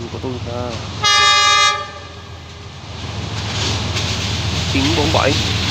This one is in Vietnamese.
đủ của tôi ha 947